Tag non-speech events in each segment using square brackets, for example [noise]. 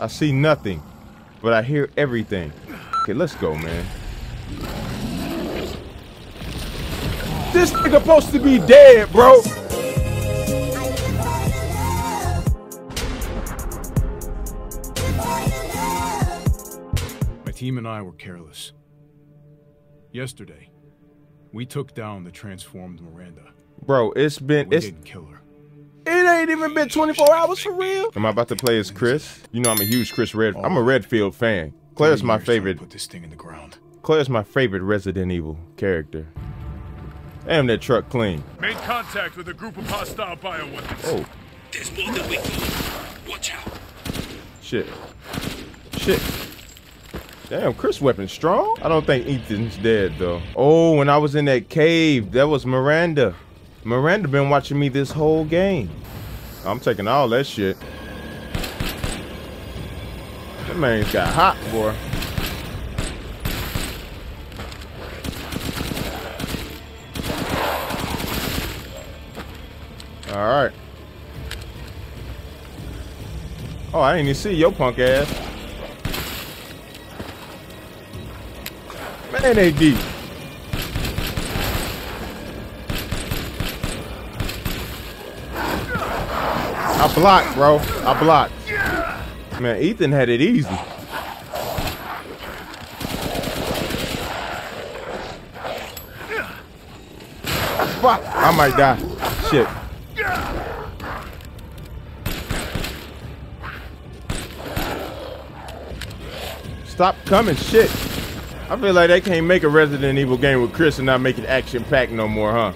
I see nothing, but I hear everything. Okay, let's go, man. This nigga supposed to be dead, bro. My team and I were careless. Yesterday, we took down the transformed Miranda. Bro, it's been We it's didn't kill her. It ain't even been 24 hours for real. Am I about to play as Chris? You know I'm a huge Chris Red. I'm a oh. Redfield fan. Claire's my years trying to favorite. Put this thing in the ground. Claire's my favorite Resident Evil character. Damn, that truck clean. Made contact with a group of hostile bioweapons. Oh, There's more than we thought. Watch out. shit. Shit. Damn, Chris weapon strong? I don't think Ethan's dead though. Oh, when I was in that cave, that was Miranda. Miranda been watching me this whole game. I'm taking all that shit. That man's got hot, boy. All right. Oh, I didn't even see your punk ass. Man, they deep. I blocked, bro. I blocked. Man, Ethan had it easy. Fuck, I might die. Shit. Stop coming, shit. I feel like they can't make a Resident Evil game with Chris and not make it action packed no more, huh?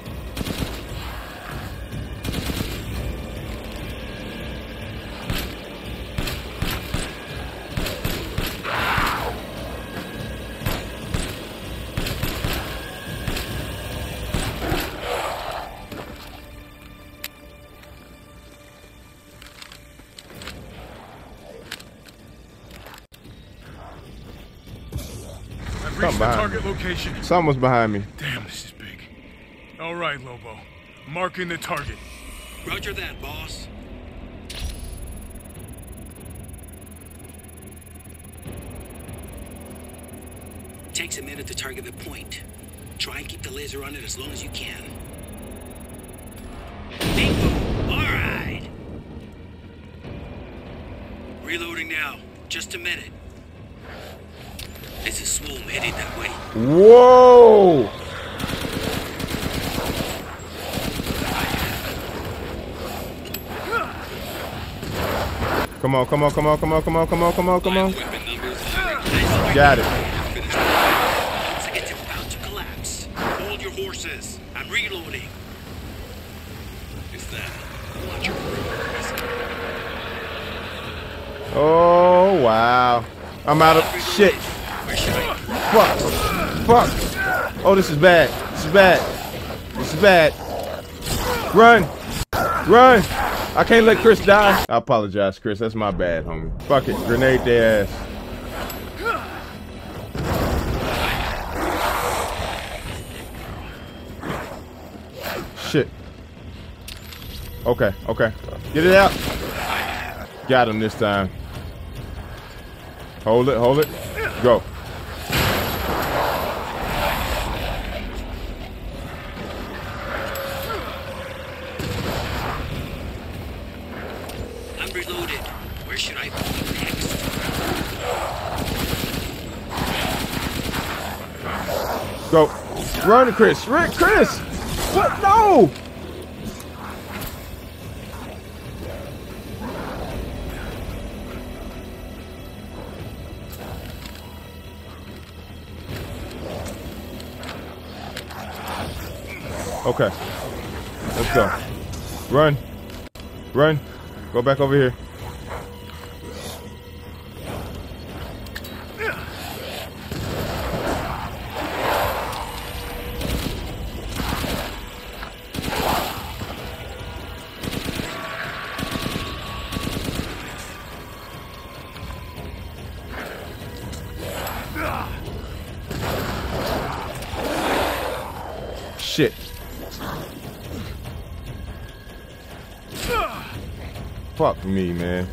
I've behind target location. Someone's behind me. Damn, this is big. All right, Lobo. Marking the target. Roger that, boss. Takes a minute to target the point. Try and keep the laser on it as long as you can. Bingo! All right. Reloading now. Just a minute. This is Swoom headed that way. Whoa! Come on, come on, come on, come on, come on, come on, come on, come on. Weapon numbers are Got it. It's about to collapse. Hold your horses. I'm reloading. Is that? Watch your Oh, wow. I'm out of shit. Fuck. Fuck. Oh, this is bad. This is bad. This is bad. Run. Run. I can't let Chris die. I apologize, Chris. That's my bad, homie. Fuck it. Grenade their ass. Shit. Okay, okay. Get it out. Got him this time. Hold it, hold it. Go. I'm reloaded. Where should I go next? Go. Run, Chris. Rick, Chris. What? No. Okay. Let's go. Run. Run. Go back over here. me, man.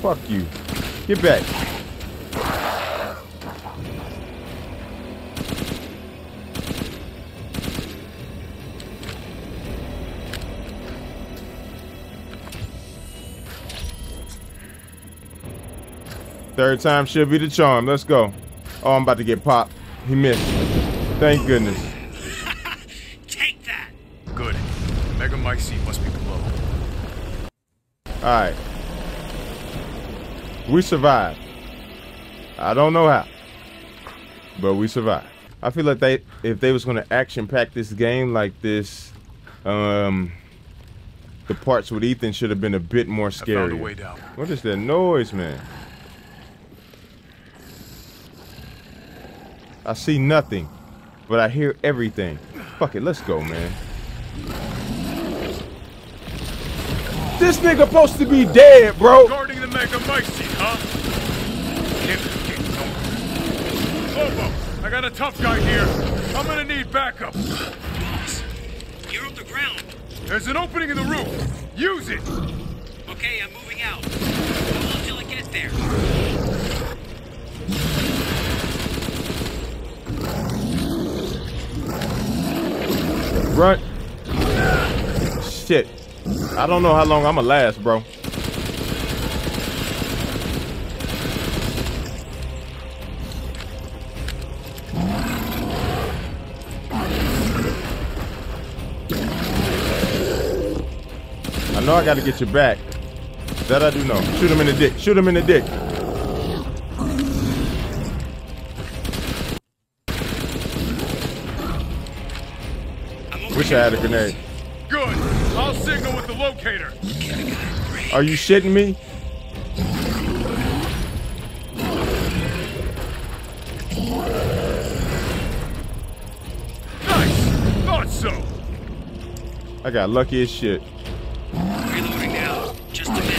Fuck you. Get back. Third time should be the charm. Let's go. Oh, I'm about to get popped. He missed. Thank goodness. [laughs] Take that! Good. Mega Mycete must be below. Alright. We survived. I don't know how. But we survived. I feel like they if they was gonna action pack this game like this, um the parts with Ethan should have been a bit more I found a scary. What is that noise, man? I see nothing, but I hear everything. Fuck it, let's go, man. This nigga supposed to be dead, bro. Guarding the Mega Mycete, huh? Lobo, I got a tough guy here. I'm gonna need backup. Boss, you're on the ground. There's an opening in the roof. Use it. Okay, I'm moving out. Hold until I get there. Shit. I don't know how long I'ma last, bro. I know I gotta get you back. That I do know. Shoot him in the dick. Shoot him in the dick. Wish here. I had a grenade. Good. I'll signal with the locator. Are you shitting me? Nice. Thought so. I got lucky as shit. Reloading now. Just a minute.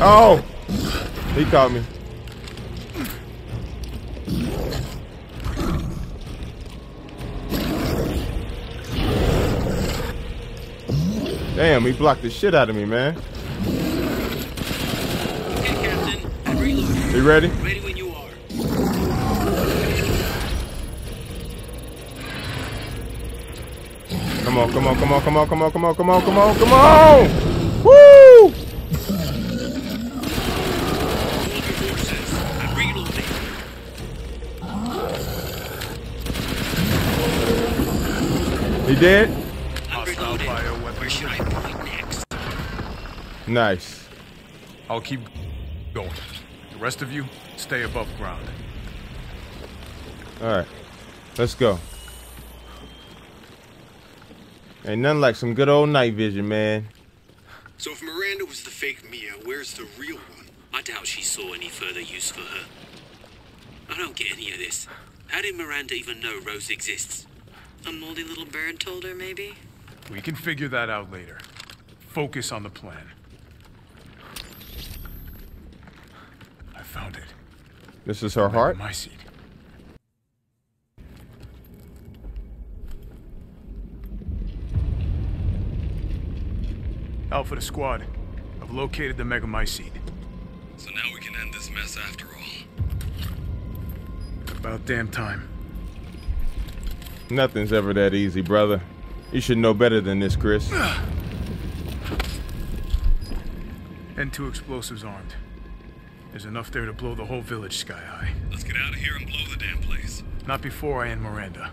Oh! He caught me. Damn, he blocked the shit out of me, man. Okay, Captain. I'm reloading. You ready? Ready when you are. Come on, come on, come on, come on, come on, come on, come on, come on, come on! Woo! Hold your horses. I'm. He dead? Nice. I'll keep going. The rest of you, stay above ground. All right, let's go. Ain't nothing like some good old night vision, man. So if Miranda was the fake Mia, where's the real one? I doubt she saw any further use for her. I don't get any of this. How did Miranda even know Rose exists? A moldy little bird told her, maybe? We can figure that out later. Focus on the plan. Found it. This is her heart. My seat. Alpha to squad. I've located the Megamycete. So now we can end this mess after all. About damn time. Nothing's ever that easy, brother. You should know better than this, Chris. [sighs] And two explosives armed. There's enough there to blow the whole village sky high. Let's get out of here and blow the damn place. Not before I end Miranda.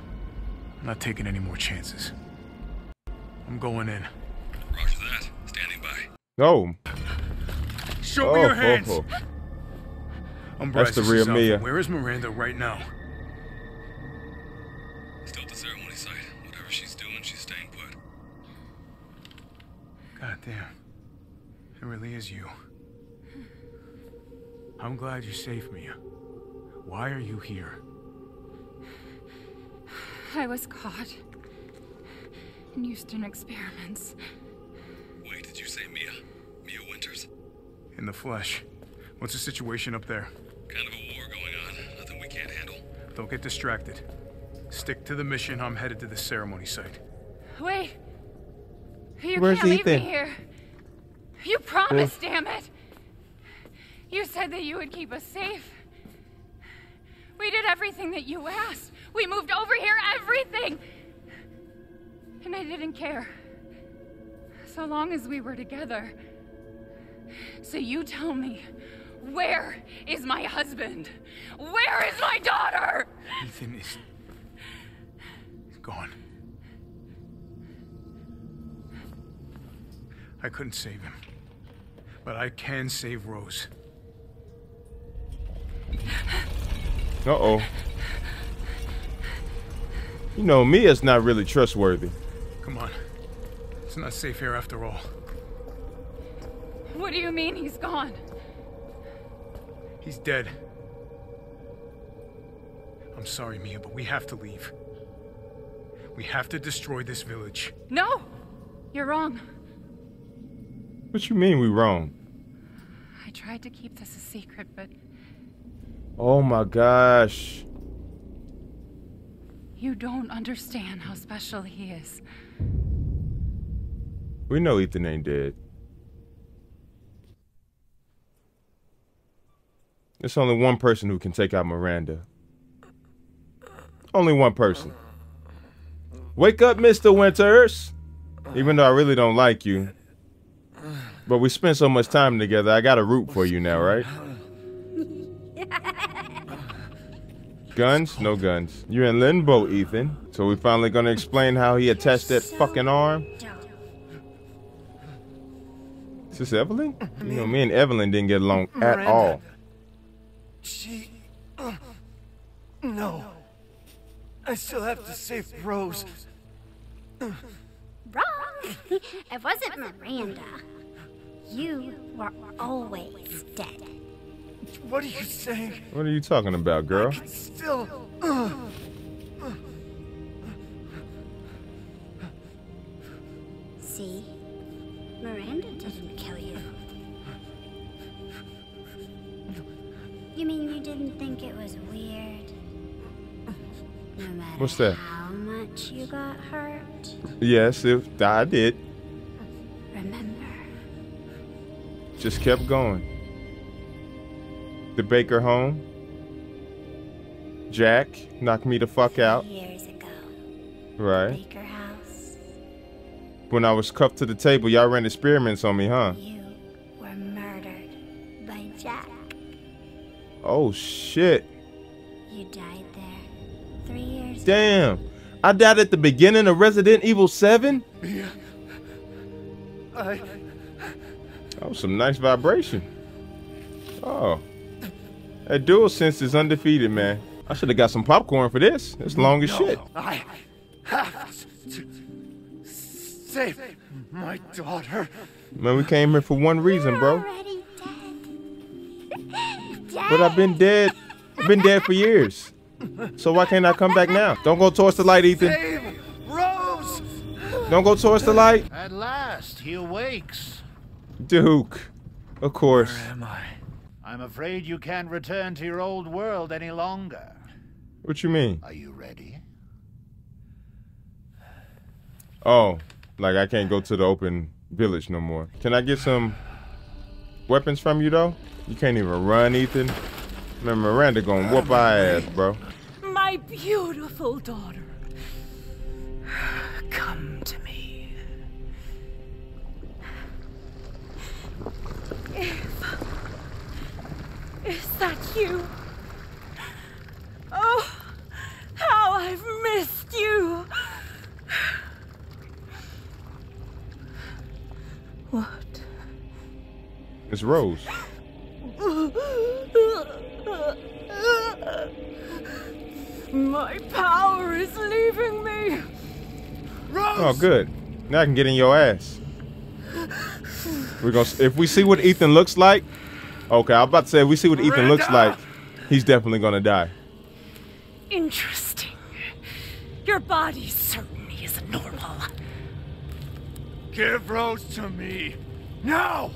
I'm not taking any more chances. I'm going in. Roger that. Standing by. Oh, Show oh, me your oh, oh, hands! oh. I'm That's the Bryce's real Alpha. Mia. Where is Miranda right now? Still at the ceremony site. Whatever she's doing, she's staying put. God damn. It really is you. I'm glad you saved me. Why are you here? I was caught in Houston experiments. Wait, did you say Mia? Mia Winters? In the flesh. What's the situation up there? Kind of a war going on. Nothing we can't handle. Don't get distracted. Stick to the mission. I'm headed to the ceremony site. Wait. You Where's can't leave me here. You promised, damn it. You said that you would keep us safe. We did everything that you asked. We moved over here, everything. And I didn't care. So long as we were together. So you tell me, where is my husband? Where is my daughter? Ethan is. gone. I couldn't save him. But I can save Rose. Uh-oh. You know, Mia's not really trustworthy. Come on. It's not safe here after all. What do you mean he's gone? He's dead. I'm sorry, Mia, but we have to leave. We have to destroy this village. No! You're wrong. What you mean we wrong? I tried to keep this a secret, but Oh my gosh. you don't understand how special he is. We know Ethan ain't dead. There's only one person who can take out Miranda. Only one person. Wake up, Mr. Winters! Even though I really don't like you. But we spent so much time together, I gotta root for you now, right? Guns? No guns. You're in limbo, Ethan. So we finally gonna explain how he attached that fucking arm? Is this Evelyn? You know, me and Evelyn didn't get along at all. She. no. I still have to save Rose. Wrong. it wasn't Miranda. You were always dead. What are you saying? What are you talking about, girl? Still. uh, See? Miranda didn't kill you. You mean you didn't think it was weird? No matter What's that? how much you got hurt, Yes, it, I did. remember, Just kept going. The Baker home. Jack knocked me the fuck out. years ago, Right. Baker House, When I was cuffed to the table, y'all ran experiments on me, huh? you were murdered by Jack. Oh shit. You died there three years Damn. I died at the beginning of Resident Evil 7? I. That was some nice vibration. Oh. That dual sense is undefeated, man. I should have got some popcorn for this. It's long as shit. I have to save my daughter. Man, we came here for one reason, bro. dead. dead. But I've been dead. I've been dead for years. So why can't I come back now? Don't go towards the light, Ethan. Save Rose! Don't go towards the light. At last, he awakes. Duke. Of course. Where am I? I'm afraid you can't return to your old world any longer. What you mean? Are you ready? Oh, like I can't go to the open village no more. Can I get some weapons from you though? You can't even run, Ethan. Man, Miranda gonna whoop our ass, bro. My beautiful daughter. Come to me. Eva. Is that you? Oh, how I've missed you. What? It's Rose. My power is leaving me. Rose. Oh, good. Now I can get in your ass. We're gonna if we see what Ethan looks like. Okay, I'm about to say if we see what Ethan looks like, he's definitely gonna die. Interesting. Your body certainly is normal. Give Rose to me. Now!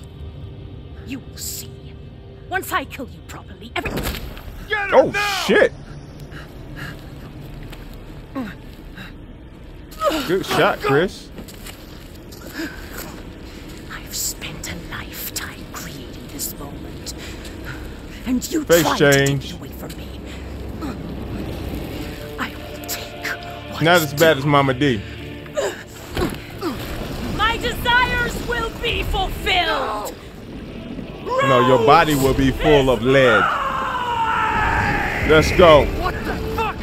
You will see. Once I kill you properly, everything. Oh shit! Good shot, Chris. I've spent a lifetime creating this moment. And you Face tried to change. take it away from me. I will take what Not as bad as Mama D. My desires will be fulfilled. No, your body will be full of lead. Let's go. What the fuck?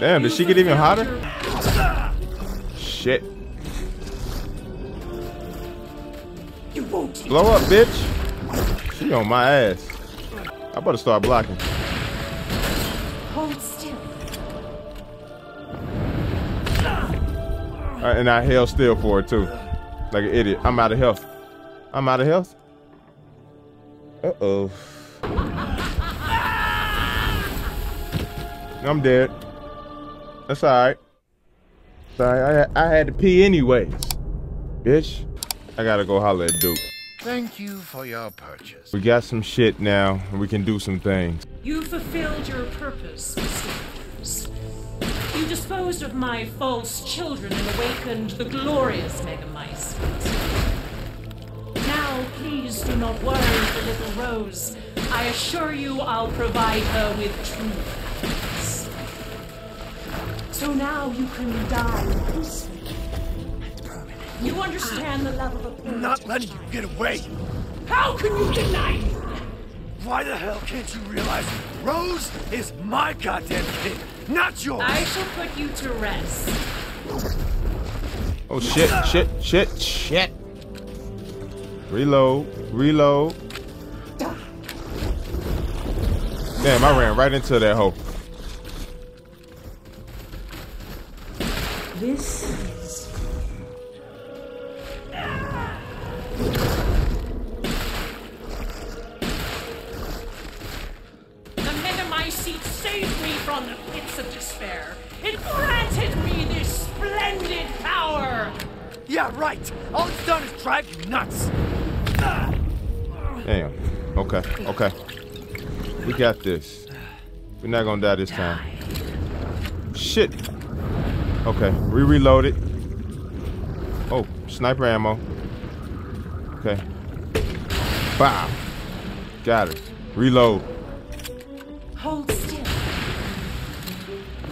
Damn, did she get even hotter? Shit. You won't. Blow up, bitch. She on my ass. I better start blocking. Hold still. And I held still for it too. Like an idiot. I'm out of health. I'm out of health. Uh-oh. I'm dead. That's alright. Sorry, I, I had to pee anyways. Bitch. I gotta go holler at Duke. Thank you for your purchase. We got some shit now, and we can do some things. You fulfilled your purpose, Mr. Rose. You disposed of my false children and awakened the glorious Megamycete. Now, please do not worry for little Rose. I assure you I'll provide her with true happiness. So now you can die peacefully. You understand the love of a I'm not letting you get away. How can you deny me? Why the hell can't you realize Rose is my goddamn kid, not yours? I shall put you to rest. Oh shit, shit, shit, shit. Reload, reload. Damn, I ran right into that hole. This is The Megamycete saved me from the pits of despair. It granted me this splendid power. Yeah, right. All it's done is drive you nuts. Damn. Okay, okay. We got this. We're not gonna die this time. Shit. Okay, we reloaded. Oh, sniper ammo. Okay. Bow. Got it. Reload. Hold still.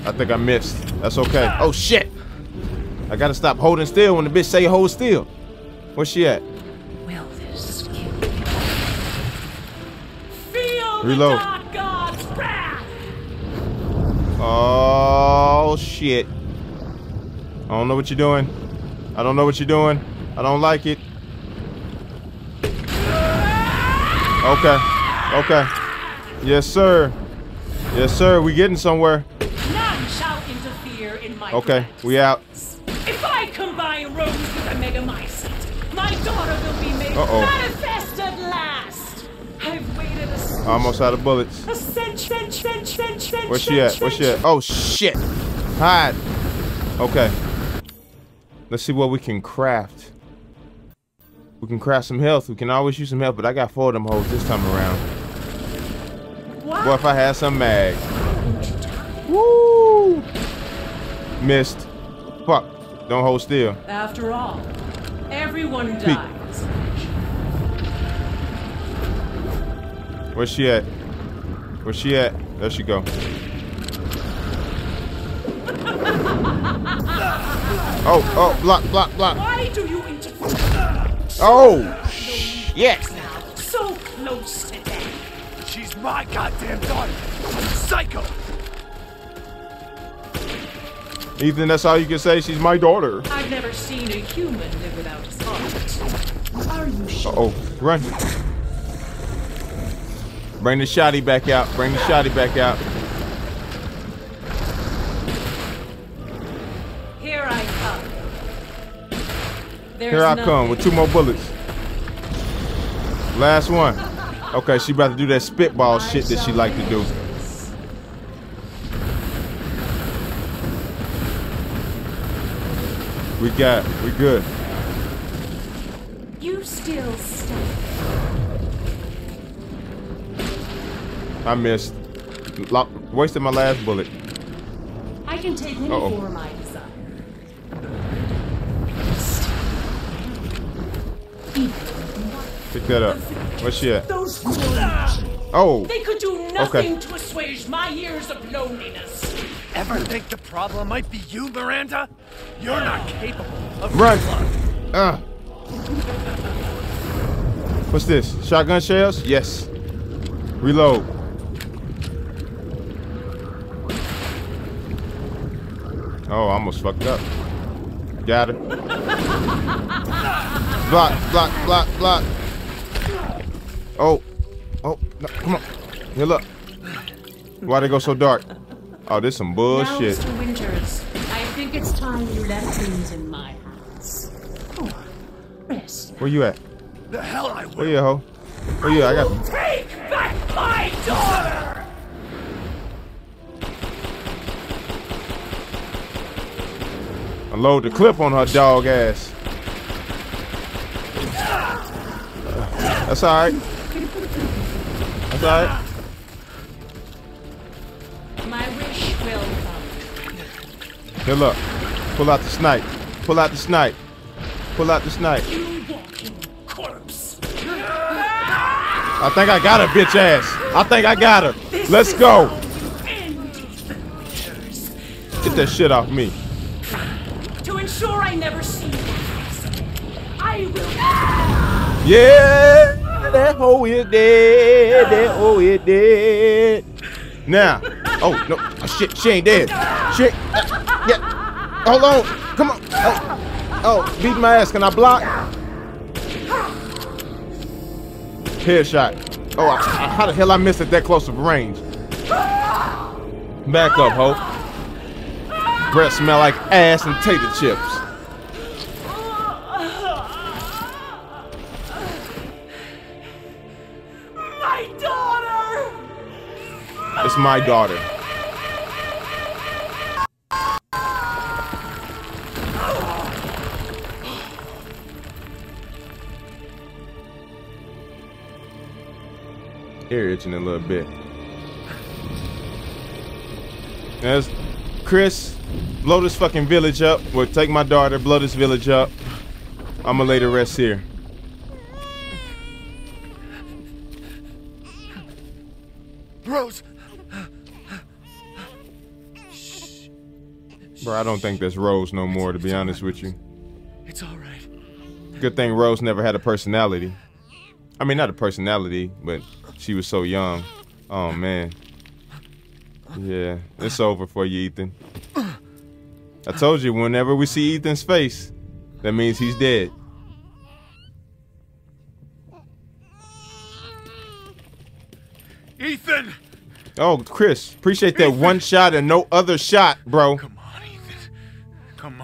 I think I missed. That's okay. Oh shit! I gotta stop holding still when the bitch say hold still. Where's she at? Will this kill? Feel Reload. the dark god's wrath. Oh shit. I don't know what you're doing. I don't know what you're doing. I don't like it. Okay. Okay. Yes, sir. Yes, sir. We getting somewhere. None shall interfere in my Okay, plans. we out. If I combine Rose with a Megamycete, my daughter will be made Uh-oh. manifest at last. I've waited a century. Almost out of bullets. A century, century, century, Where's she at? Where's she at? Oh shit. Hide. Okay. Let's see what we can craft. We can craft some health. We can always use some health, but I got four of them hoes this time around. What? Boy, if I had some mag. Woo! Missed. Fuck. Don't hold still. After all, everyone Peek. dies. Where's she at? Where's she at? There she go. Oh, oh, block, block, block. Why do you interfere? Oh, shit. Now, so close to death. She's my goddamn daughter. You psycho. Ethan, that's all you can say. She's my daughter. I've never seen a human live without his heart. Are you sure? Uh oh, run. Bring the shotty back out. Bring the shotty back out. Here I come with two more bullets. Last one. Okay, she about to do that spitball shit that she like to do. We got, we good. You still stand. I missed. Lo- wasted my last bullet. I can take any form I Pick that up. Where's she at? Those fools. Oh. They could do Okay. nothing to assuage my years of loneliness. Ever think the problem might be you, Miranda? You're not capable of Run. love. Uh. What's this? Shotgun shells? Yes. Reload. Oh, I almost fucked up. Got it. Block, block, block, block. Oh. Oh, no, come on. Heal up. Why'd it go so dark? Oh, this some bullshit. Now, bullshit. Mr. Winters, I think it's time you left things in my hands. Oh, rest. Where you at? The hell I will. Where you at, ho? Where you at? I got Take back my daughter! Unload the clip on her dog ass. That's alright. That's alright. My wish will come. Heal up. Pull out the snipe. Pull out the snipe. Pull out the snipe. You walking corpse. I think I got her, bitch ass. I think I got her. Let's go. Get that shit off me. To ensure I never see you, I will. Yeah, that hoe is dead. That hoe is dead. Now, oh no, oh, shit, she ain't dead. She, ain't- yeah, hold on, come on. Oh, oh, beat my ass. Can I block? Headshot. Oh, I, I- how the hell I missed it that close of range? Back up, ho. Breath smell like ass and tater chips. It's my daughter. Ear itching a little bit. As Chris, blow this fucking village up. Well, take my daughter, blow this village up. I'm gonna lay the rest here. Bro, I don't think that's Rose no more, to be honest with you. it's all right. Good thing Rose never had a personality. I mean, not a personality, but she was so young. Oh, man. Yeah, it's over for you, Ethan. I told you, whenever we see Ethan's face, that means he's dead. Ethan! Oh, Chris, appreciate that one shot and no other shot, bro. Come on, Ethan.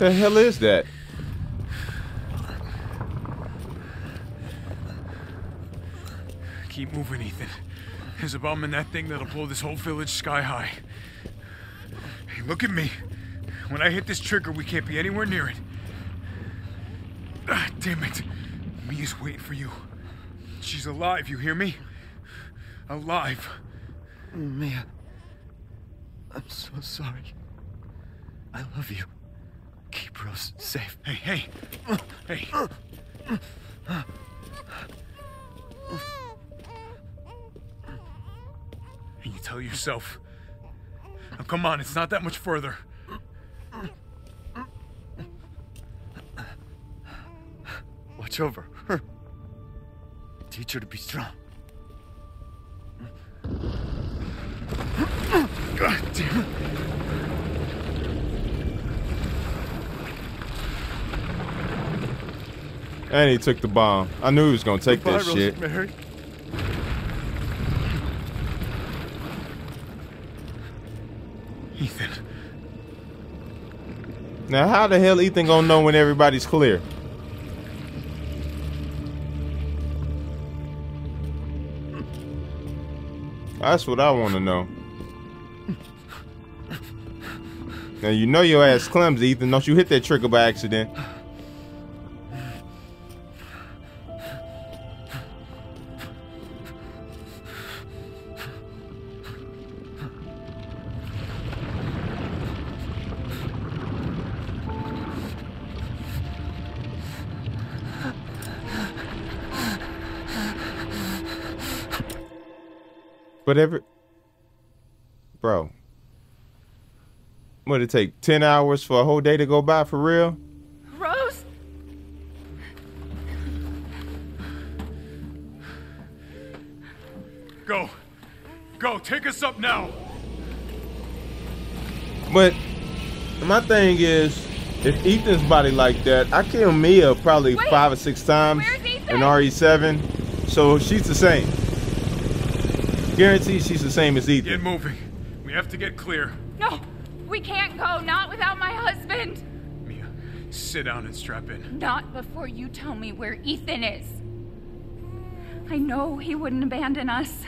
The hell is that? Keep moving, Ethan. There's a bomb in that thing that'll blow this whole village sky high. Hey, look at me. When I hit this trigger, we can't be anywhere near it. Ah, damn it. Mia's waiting for you. She's alive, you hear me? Alive. Mia, I'm so sorry. I love you. Safe. Hey, hey. Hey. And you tell yourself. Come on, it's not that much further. Watch over her. Teach her to be strong. God damn it. And he took the bomb. I knew he was gonna take that shit. Rosemary. Ethan. Now, how the hell Ethan gonna know when everybody's clear? That's what I want to know. Now you know your ass clumsy, Ethan. Don't you hit that trigger by accident? Bro, would it take ten hours for a whole day to go by for real? Rose? Go. Go, take us up now. But my thing is, if Ethan's body like that, I killed Mia probably Wait, five or six times where's Ethan? in RE7, so she's the same. Guaranteed she's the same as Ethan. Get Ethan. moving. We have to get clear. No, we can't go. Not without my husband. Mia, sit down and strap in. Not before you tell me where Ethan is. I know he wouldn't abandon us.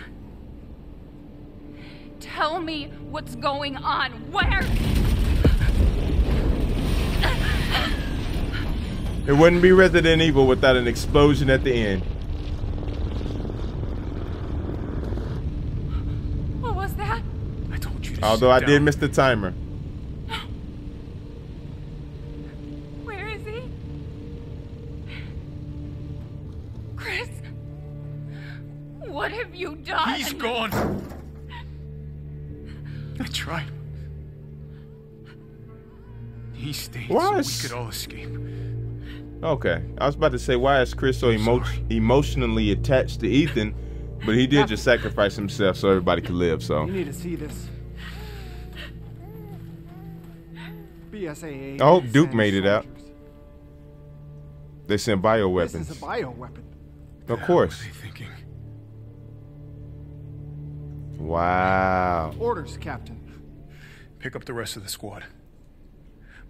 Tell me what's going on. Where? It wouldn't be Resident Evil without an explosion at the end. What was that? I told you to Although I sit did miss the timer. [gasps] Where is he? Chris? What have you done? He's gone. I tried. He stayed Why so is- we could all escape. Okay, I was about to say why is Chris so emo- emotionally attached to Ethan, but he did [laughs] just sacrifice himself so everybody could live. So You need to see this. BSAA. I oh, hope Duke sends made it out. they sent This bioweapons. is a bioweapon. Of course. Thinking. Wow. Orders, Captain. Pick up the rest of the squad.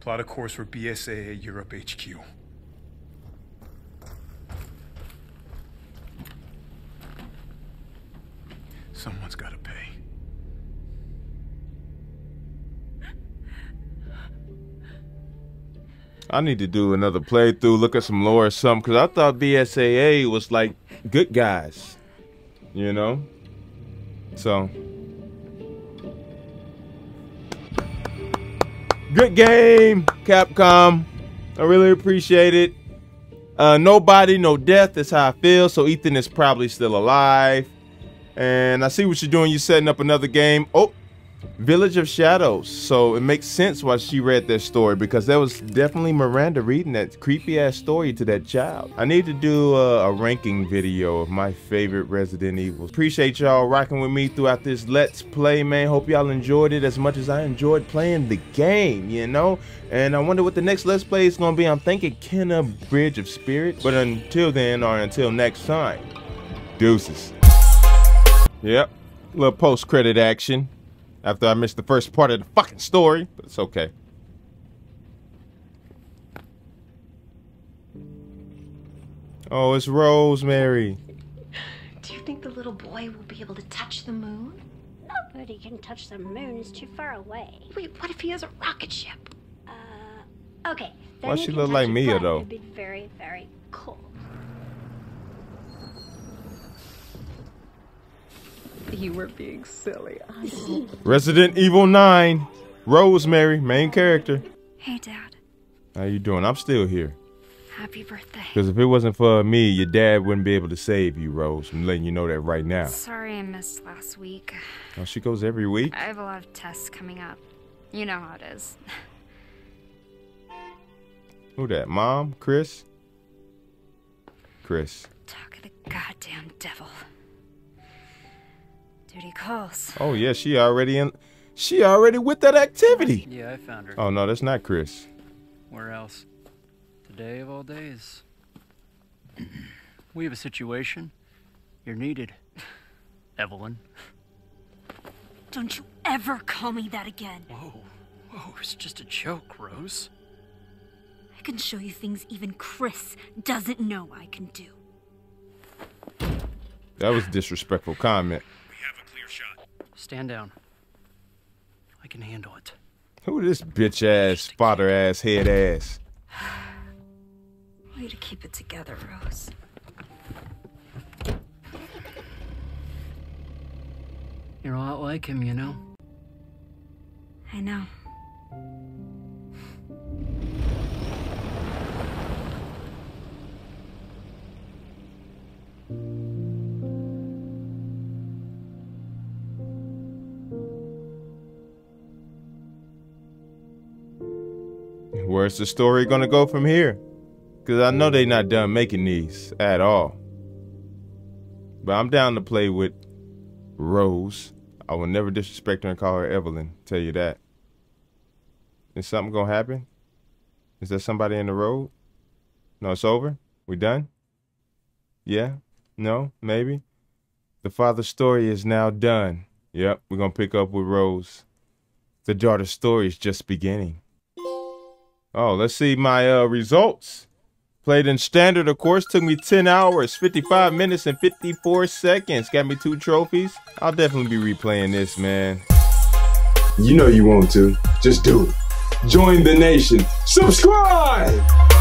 Plot a course for BSAA Europe HQ. Someone's got to pay. I need to do another playthrough, look at some lore or something, because I thought BSAA was like good guys. You know? So. Good game, Capcom. I really appreciate it. Uh, nobody, no death. That's how I feel. So Ethan is probably still alive. And I see what you're doing. You're setting up another game. Oh, Village of Shadows. So it makes sense why she read that story because that was definitely Miranda reading that creepy ass story to that child. I need to do a, a ranking video of my favorite Resident Evils. Appreciate y'all rocking with me throughout this Let's Play, man. Hope y'all enjoyed it as much as I enjoyed playing the game, you know? And I wonder what the next Let's Play is going to be. I'm thinking Kena Bridge of Spirits. But until then, or until next time, deuces. Yep. Little post credit action after I missed the first part of the fucking story, but it's okay. Oh, it's Rosemary. Do you think the little boy will be able to touch the moon? Nobody can touch the moon. It's too far away. Wait, what if he has a rocket ship? Uh, okay. then Why he she can look like Mia, though? It'd be very, very cool. You were being silly. Resident Evil 9. Rosemary, main character. Hey, Dad. How you doing? I'm still here. Happy birthday. Because if it wasn't for me, your dad wouldn't be able to save you, Rose. I'm letting you know that right now. Sorry I missed last week. Oh, she goes every week? I have a lot of tests coming up. You know how it is. [laughs] Who that? Mom? Chris? Chris. Talk of the goddamn devil. Duty calls. Oh yeah, she already in. She already with that activity. Yeah, I found her. Oh no, that's not Chris. Where else? Today of all days. We have a situation. You're needed. Evelyn. Don't you ever call me that again. Whoa. Whoa, it's just a joke, Rose. I can show you things even Chris doesn't know I can do. That was a disrespectful comment. Stand down. I can handle it. Who this bitch ass, father ass, head ass? Way to keep it together, Rose. You're a lot like him, you know? I know. Where's the story gonna go from here? Cause I know they not done making these at all. But I'm down to play with Rose. I will never disrespect her and call her Evelyn. Tell you that. Is something gonna happen? Is there somebody in the road? No, it's over. We done? Yeah? No? Maybe? The father's story is now done. Yep, we're gonna pick up with Rose. The daughter's story is just beginning. Oh, let's see my uh, results. Played in standard, of course, took me 10 hours, 55 minutes, and 54 seconds. Got me two trophies. I'll definitely be replaying this, man. You know you want to. Just do it. Join the nation. Subscribe!